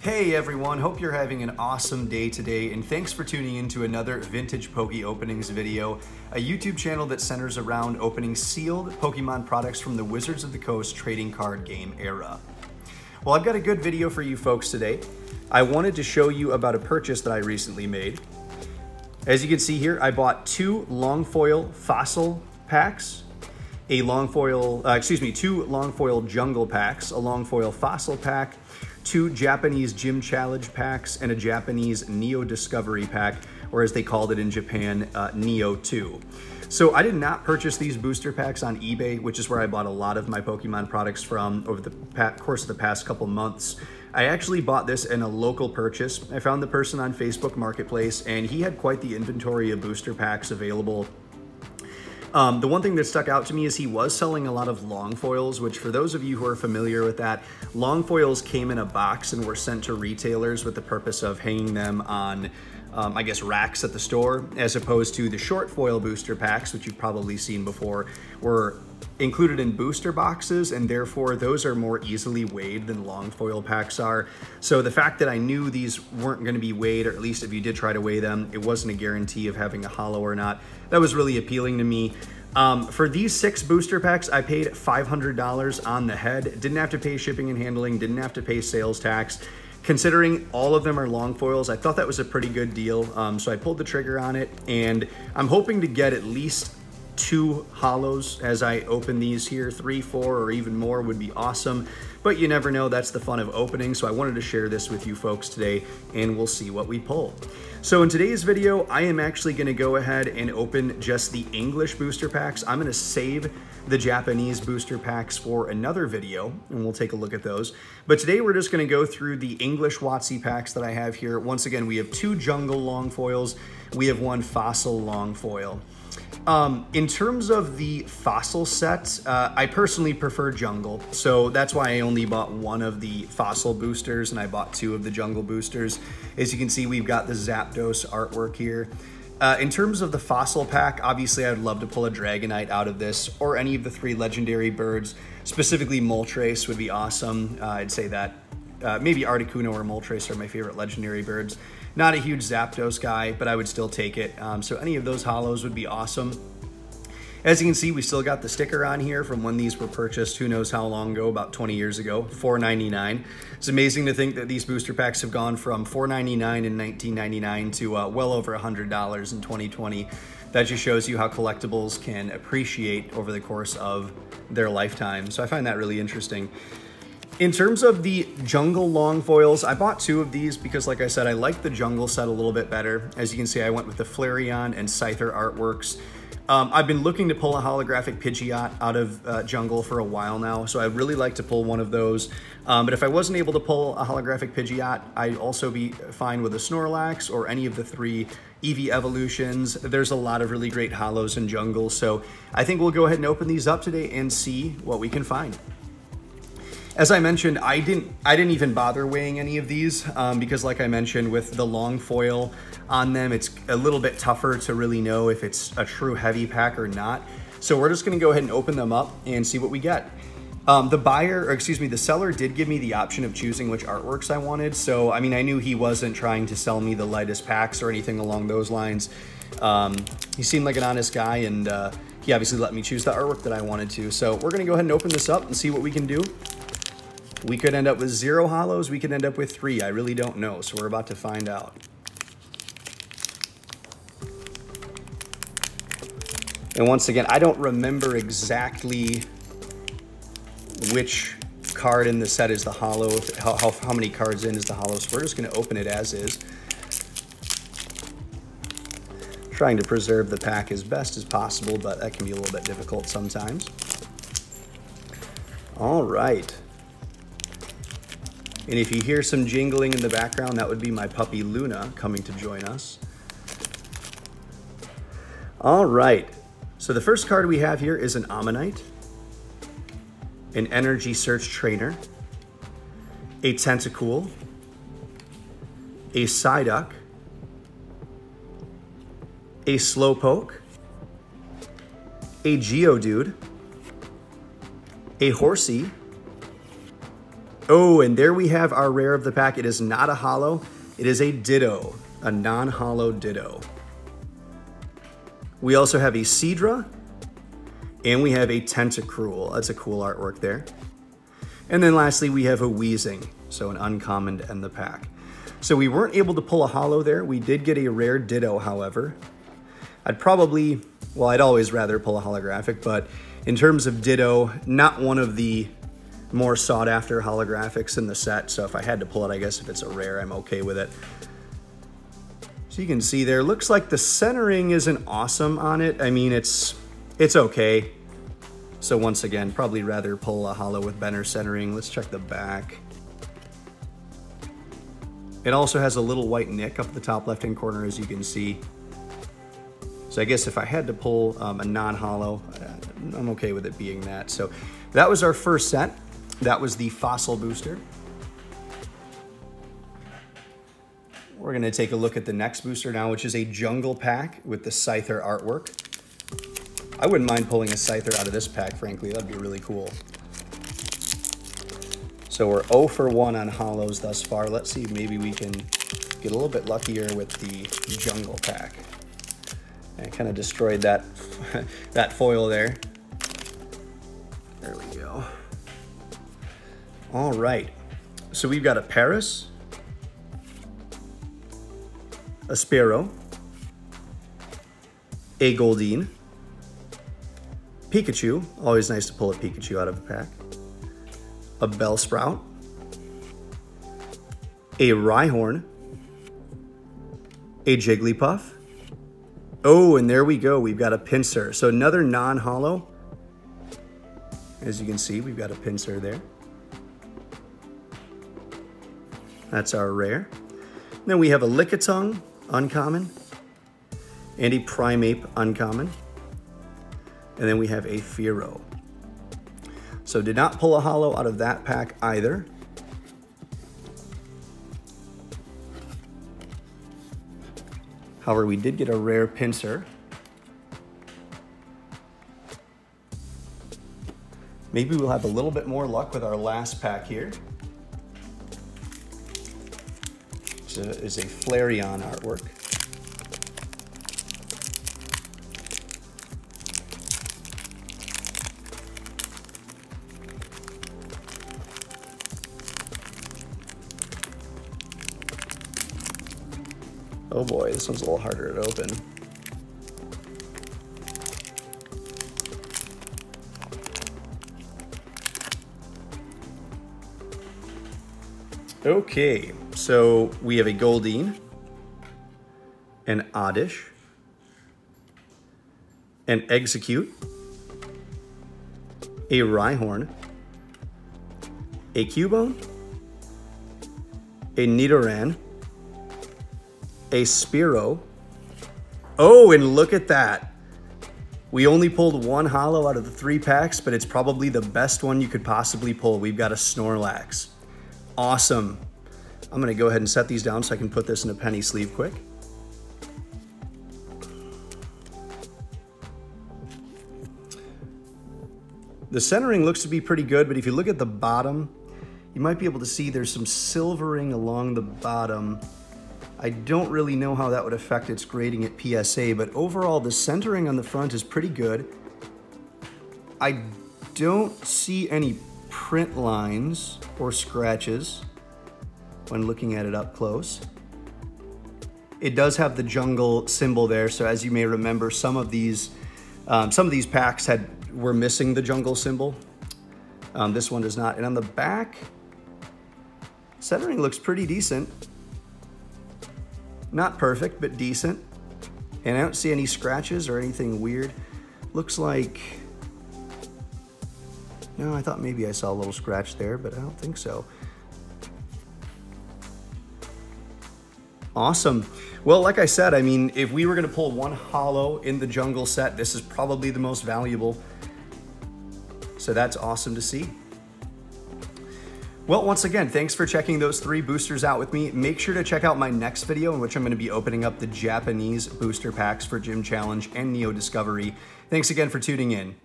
Hey everyone, hope you're having an awesome day today and thanks for tuning in to another Vintage Poke Openings video, a YouTube channel that centers around opening sealed Pokemon products from the Wizards of the Coast trading card game era. Well, I've got a good video for you folks today. I wanted to show you about a purchase that I recently made. As you can see here, I bought two long foil fossil packs, a long foil, uh, excuse me, two long foil jungle packs, a long foil fossil pack, two Japanese Gym Challenge packs, and a Japanese Neo Discovery pack, or as they called it in Japan, uh, Neo 2. So I did not purchase these booster packs on eBay, which is where I bought a lot of my Pokemon products from over the course of the past couple months. I actually bought this in a local purchase. I found the person on Facebook Marketplace and he had quite the inventory of booster packs available um, the one thing that stuck out to me is he was selling a lot of long foils, which for those of you who are familiar with that, long foils came in a box and were sent to retailers with the purpose of hanging them on um, I guess, racks at the store, as opposed to the short foil booster packs, which you've probably seen before, were included in booster boxes, and therefore those are more easily weighed than long foil packs are. So the fact that I knew these weren't gonna be weighed, or at least if you did try to weigh them, it wasn't a guarantee of having a hollow or not, that was really appealing to me. Um, for these six booster packs, I paid $500 on the head. Didn't have to pay shipping and handling, didn't have to pay sales tax. Considering all of them are long foils, I thought that was a pretty good deal. Um, so I pulled the trigger on it and I'm hoping to get at least two hollows as I open these here. Three, four, or even more would be awesome. But you never know, that's the fun of opening. So I wanted to share this with you folks today and we'll see what we pull. So in today's video, I am actually gonna go ahead and open just the English booster packs. I'm gonna save the Japanese booster packs for another video, and we'll take a look at those. But today we're just gonna go through the English WotC packs that I have here. Once again, we have two jungle long foils, we have one fossil long foil. Um, in terms of the fossil set, uh, I personally prefer jungle, so that's why I only bought one of the fossil boosters and I bought two of the jungle boosters. As you can see, we've got the Zapdos artwork here. Uh, in terms of the fossil pack, obviously I'd love to pull a Dragonite out of this or any of the three legendary birds. Specifically Moltres would be awesome. Uh, I'd say that. Uh, maybe Articuno or Moltres are my favorite legendary birds. Not a huge Zapdos guy, but I would still take it. Um, so any of those hollows would be awesome. As you can see, we still got the sticker on here from when these were purchased, who knows how long ago, about 20 years ago, $4.99. It's amazing to think that these booster packs have gone from $4.99 in 1999 to uh, well over $100 in 2020. That just shows you how collectibles can appreciate over the course of their lifetime. So I find that really interesting. In terms of the jungle long foils, I bought two of these because like I said, I like the jungle set a little bit better. As you can see, I went with the Flareon and Scyther artworks. Um, I've been looking to pull a holographic Pidgeot out of uh, Jungle for a while now, so I'd really like to pull one of those. Um, but if I wasn't able to pull a holographic Pidgeot, I'd also be fine with a Snorlax or any of the three Eevee evolutions. There's a lot of really great hollows in Jungle, so I think we'll go ahead and open these up today and see what we can find. As I mentioned, I didn't I didn't even bother weighing any of these um, because like I mentioned with the long foil on them, it's a little bit tougher to really know if it's a true heavy pack or not. So we're just gonna go ahead and open them up and see what we get. Um, the buyer, or excuse me, the seller did give me the option of choosing which artworks I wanted. So, I mean, I knew he wasn't trying to sell me the lightest packs or anything along those lines. Um, he seemed like an honest guy and uh, he obviously let me choose the artwork that I wanted to. So we're gonna go ahead and open this up and see what we can do. We could end up with zero hollows. We could end up with three. I really don't know. So we're about to find out. And once again, I don't remember exactly which card in the set is the hollow, how, how, how many cards in is the hollow. So we're just gonna open it as is. Trying to preserve the pack as best as possible, but that can be a little bit difficult sometimes. All right. And if you hear some jingling in the background, that would be my puppy Luna coming to join us. All right, so the first card we have here is an Omanyte, an Energy Search Trainer, a Tentacool, a Psyduck, a Slowpoke, a Geodude, a Horsea, Oh, and there we have our rare of the pack. It is not a hollow. It is a Ditto, a non-hollow Ditto. We also have a Seadra, and we have a Tentacruel. That's a cool artwork there. And then lastly, we have a Weezing, so an uncommon to end the pack. So we weren't able to pull a hollow there. We did get a rare Ditto, however. I'd probably, well, I'd always rather pull a holographic, but in terms of Ditto, not one of the more sought after holographics in the set. So if I had to pull it, I guess if it's a rare, I'm okay with it. So you can see there, looks like the centering isn't awesome on it. I mean, it's, it's okay. So once again, probably rather pull a hollow with better centering. Let's check the back. It also has a little white nick up the top left-hand corner, as you can see. So I guess if I had to pull um, a non-holo, uh, I'm okay with it being that. So that was our first set. That was the Fossil Booster. We're gonna take a look at the next booster now, which is a Jungle Pack with the Scyther artwork. I wouldn't mind pulling a Scyther out of this pack, frankly. That'd be really cool. So we're 0 for 1 on holos thus far. Let's see maybe we can get a little bit luckier with the Jungle Pack. I kind of destroyed that, that foil there. There we go. All right. So we've got a Paras, a Spearow, a Goldeen, Pikachu, always nice to pull a Pikachu out of a pack, a Bellsprout, a Rhyhorn, a Jigglypuff. Oh, and there we go. We've got a Pinsir. So another non-holo. As you can see, we've got a Pinsir there. That's our rare. Then we have a Lickitung, uncommon, and a Primeape, uncommon. And then we have a Fearow. So did not pull a hollow out of that pack either. However, we did get a rare Pinsir. Maybe we'll have a little bit more luck with our last pack here. It's a, a Flareon artwork. Oh boy, this one's a little harder to open. Okay, so we have a Goldeen, an Oddish, an Exeggcute, a Rhyhorn, a Cubone, a Nidoran, a Spearow. Oh, and look at that. We only pulled one hollow out of the three packs, but it's probably the best one you could possibly pull. We've got a Snorlax. Awesome. I'm gonna go ahead and set these down so I can put this in a penny sleeve quick. The centering looks to be pretty good, but if you look at the bottom, you might be able to see there's some silvering along the bottom I don't really know how that would affect its grading at PSA, but overall the centering on the front is pretty good. I don't see any print lines or scratches when looking at it up close. It does have the jungle symbol there, so as you may remember, some of these um, some of these packs had were missing the jungle symbol. Um, this one does not. And on the back, centering looks pretty decent. Not perfect, but decent. And I don't see any scratches or anything weird. Looks like, no, I thought maybe I saw a little scratch there, but I don't think so. Awesome. Well, like I said, I mean, if we were gonna pull one hollow in the jungle set, this is probably the most valuable. So that's awesome to see. Well, once again, thanks for checking those three boosters out with me. Make sure to check out my next video in which I'm gonna be opening up the Japanese booster packs for Gym Challenge and Neo Discovery. Thanks again for tuning in.